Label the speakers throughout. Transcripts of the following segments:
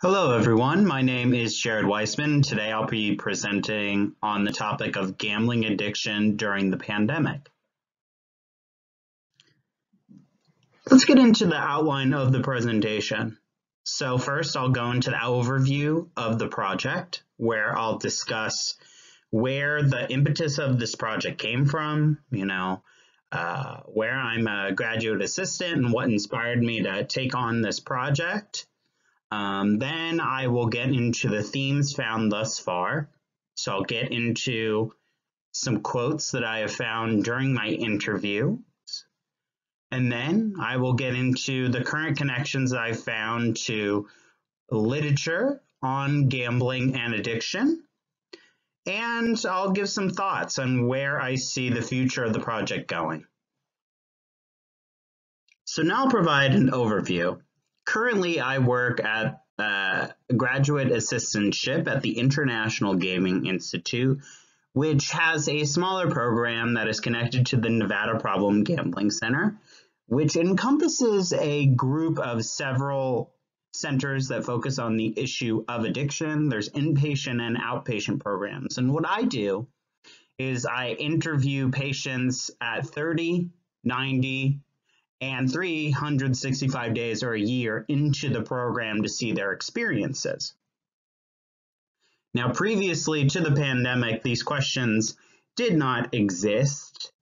Speaker 1: Hello, everyone. My name is Jared Weissman. Today I'll be presenting on the topic of gambling addiction during the pandemic. Let's get into the outline of the presentation. So first I'll go into the overview of the project where I'll discuss where the impetus of this project came from, you know, uh, where I'm a graduate assistant and what inspired me to take on this project um, then I will get into the themes found thus far. So I'll get into some quotes that I have found during my interview. And then I will get into the current connections I found to literature on gambling and addiction. And I'll give some thoughts on where I see the future of the project going. So now I'll provide an overview currently I work at uh, a graduate assistantship at the International Gaming Institute, which has a smaller program that is connected to the Nevada Problem Gambling Center, which encompasses a group of several centers that focus on the issue of addiction. There's inpatient and outpatient programs. And what I do is I interview patients at 30, 90, and 365 days or a year into the program to see their experiences. Now, previously to the pandemic, these questions did not exist.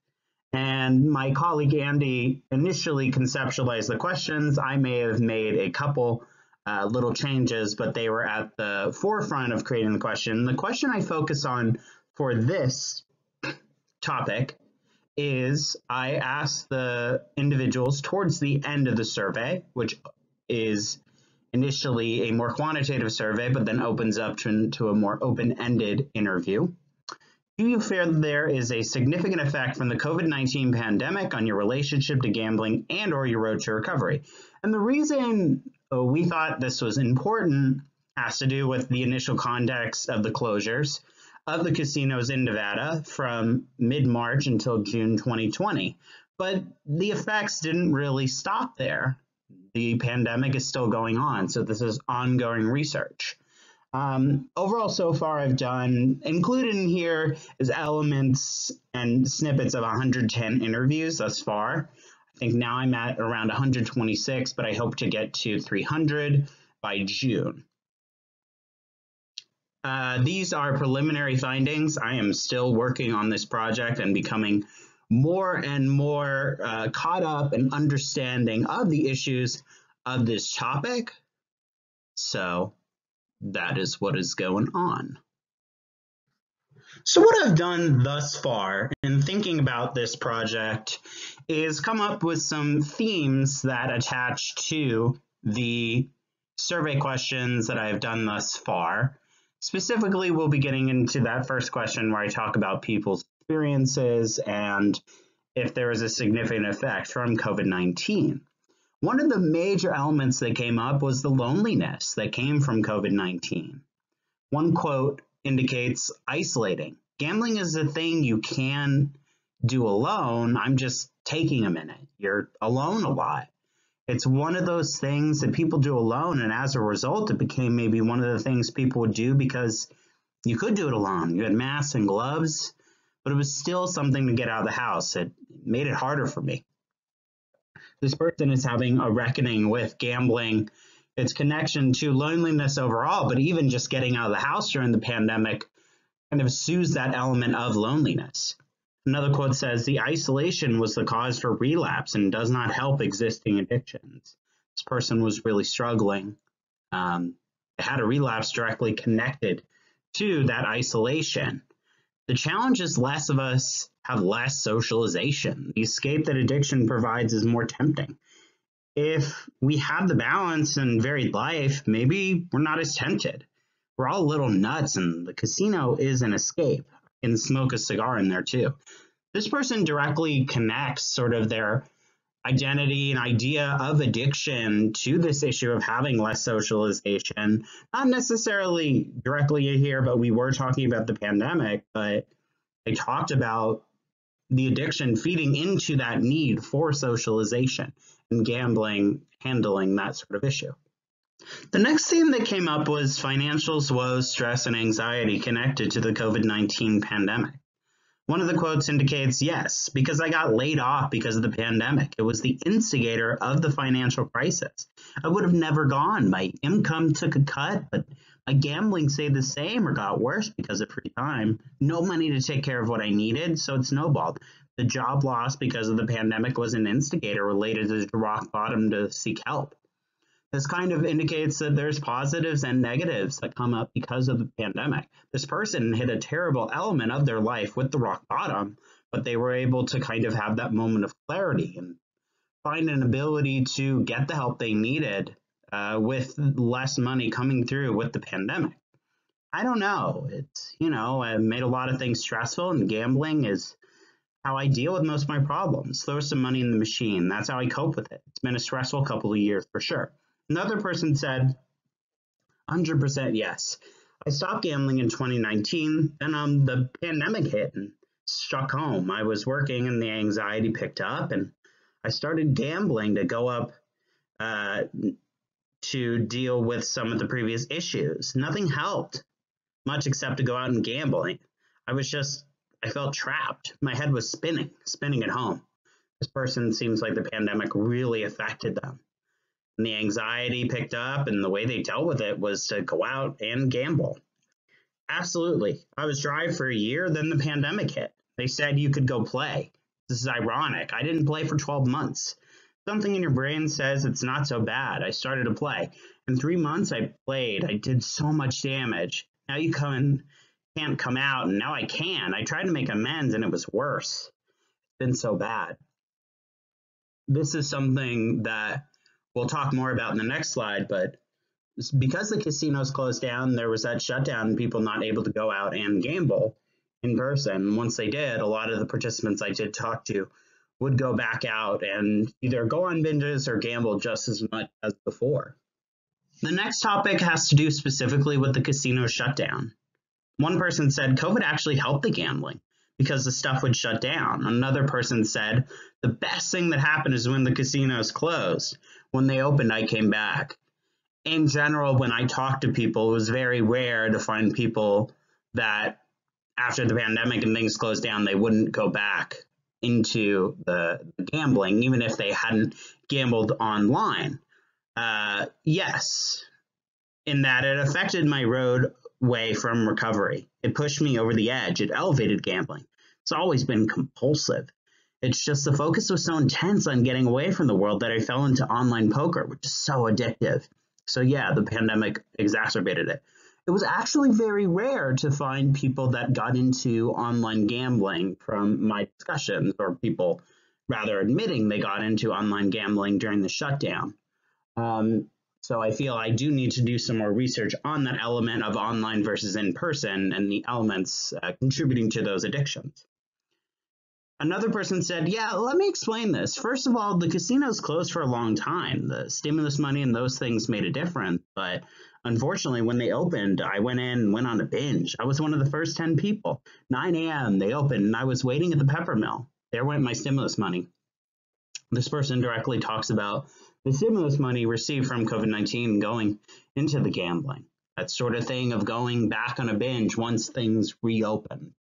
Speaker 1: And my colleague Andy initially conceptualized the questions. I may have made a couple uh, little changes, but they were at the forefront of creating the question. The question I focus on for this topic is I ask the individuals towards the end of the survey, which is initially a more quantitative survey, but then opens up to, to a more open-ended interview. Do you fear there is a significant effect from the COVID-19 pandemic on your relationship to gambling and or your road to recovery? And the reason uh, we thought this was important has to do with the initial context of the closures of the casinos in Nevada from mid March until June 2020. But the effects didn't really stop there. The pandemic is still going on, so this is ongoing research. Um, overall, so far, I've done, included in here is elements and snippets of 110 interviews thus far. I think now I'm at around 126, but I hope to get to 300 by June. Uh, these are preliminary findings. I am still working on this project and becoming more and more uh, caught up in understanding of the issues of this topic. So that is what is going on. So what I've done thus far in thinking about this project is come up with some themes that attach to the survey questions that I've done thus far. Specifically, we'll be getting into that first question where I talk about people's experiences and if there is a significant effect from COVID-19. One of the major elements that came up was the loneliness that came from COVID-19. One quote indicates isolating. Gambling is a thing you can do alone. I'm just taking a minute. You're alone a lot it's one of those things that people do alone and as a result it became maybe one of the things people would do because you could do it alone. You had masks and gloves but it was still something to get out of the house. It made it harder for me. This person is having a reckoning with gambling its connection to loneliness overall but even just getting out of the house during the pandemic kind of soothes that element of loneliness Another quote says, the isolation was the cause for relapse and does not help existing addictions. This person was really struggling. Um, had a relapse directly connected to that isolation. The challenge is less of us have less socialization. The escape that addiction provides is more tempting. If we have the balance and varied life, maybe we're not as tempted. We're all little nuts, and the casino is an escape and smoke a cigar in there too. This person directly connects sort of their identity and idea of addiction to this issue of having less socialization. Not necessarily directly here, but we were talking about the pandemic, but they talked about the addiction feeding into that need for socialization and gambling handling that sort of issue. The next theme that came up was financial woes, stress, and anxiety connected to the COVID 19 pandemic. One of the quotes indicates, yes, because I got laid off because of the pandemic. It was the instigator of the financial crisis. I would have never gone. My income took a cut, but my gambling stayed the same or got worse because of free time. No money to take care of what I needed, so it snowballed. The job loss because of the pandemic was an instigator related to rock bottom to seek help. This kind of indicates that there's positives and negatives that come up because of the pandemic. This person hit a terrible element of their life with the rock bottom, but they were able to kind of have that moment of clarity and find an ability to get the help they needed uh, with less money coming through with the pandemic. I don't know. It's, you know, I made a lot of things stressful, and gambling is how I deal with most of my problems. Throw some money in the machine. That's how I cope with it. It's been a stressful couple of years for sure. Another person said, 100% yes. I stopped gambling in 2019, then um, the pandemic hit and struck home. I was working and the anxiety picked up, and I started gambling to go up uh, to deal with some of the previous issues. Nothing helped much except to go out and gambling. I was just, I felt trapped. My head was spinning, spinning at home. This person seems like the pandemic really affected them and the anxiety picked up and the way they dealt with it was to go out and gamble. Absolutely. I was dry for a year, then the pandemic hit. They said you could go play. This is ironic. I didn't play for 12 months. Something in your brain says it's not so bad. I started to play. In three months, I played. I did so much damage. Now you come and can't come out, and now I can. I tried to make amends, and it was worse. It's been so bad. This is something that we'll talk more about in the next slide, but because the casinos closed down, there was that shutdown, people not able to go out and gamble in person. Once they did, a lot of the participants I did talk to would go back out and either go on binges or gamble just as much as before. The next topic has to do specifically with the casino shutdown. One person said COVID actually helped the gambling because the stuff would shut down. Another person said the best thing that happened is when the casinos closed when they opened, I came back. In general, when I talked to people, it was very rare to find people that after the pandemic and things closed down, they wouldn't go back into the, gambling, even if they hadn't gambled online. Uh, yes, in that it affected my roadway from recovery. It pushed me over the edge. It elevated gambling. It's always been compulsive. It's just the focus was so intense on getting away from the world that I fell into online poker, which is so addictive. So, yeah, the pandemic exacerbated it. It was actually very rare to find people that got into online gambling from my discussions, or people rather admitting they got into online gambling during the shutdown. Um, so I feel I do need to do some more research on that element of online versus in person and the elements uh, contributing to those addictions. Another person said, Yeah, let me explain this. First of all, the casinos closed for a long time. The stimulus money and those things made a difference. But unfortunately, when they opened, I went in and went on a binge. I was one of the first 10 people. 9 a.m., they opened, and I was waiting at the Peppermill. There went my stimulus money. This person directly talks about the stimulus money received from COVID 19 going into the gambling. That sort of thing of going back on a binge once things reopen.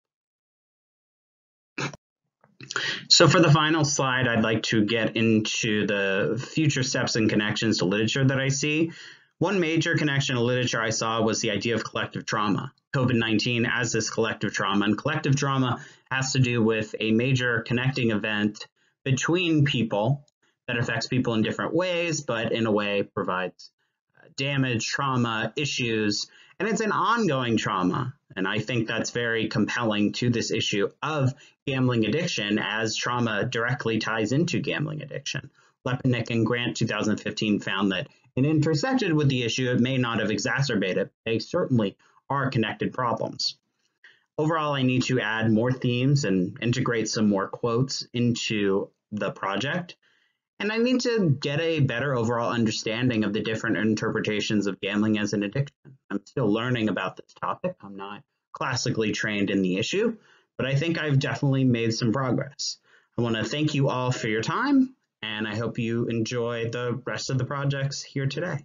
Speaker 1: So for the final slide, I'd like to get into the future steps and connections to literature that I see. One major connection to literature I saw was the idea of collective trauma. COVID-19 as this collective trauma, and collective trauma has to do with a major connecting event between people that affects people in different ways, but in a way provides damage, trauma, issues, and it's an ongoing trauma. And I think that's very compelling to this issue of gambling addiction as trauma directly ties into gambling addiction. Leppink and Grant 2015 found that it intersected with the issue. It may not have exacerbated. it, They certainly are connected problems. Overall, I need to add more themes and integrate some more quotes into the project. And I need to get a better overall understanding of the different interpretations of gambling as an addiction. I'm still learning about this topic. I'm not classically trained in the issue, but I think I've definitely made some progress. I want to thank you all for your time, and I hope you enjoy the rest of the projects here today.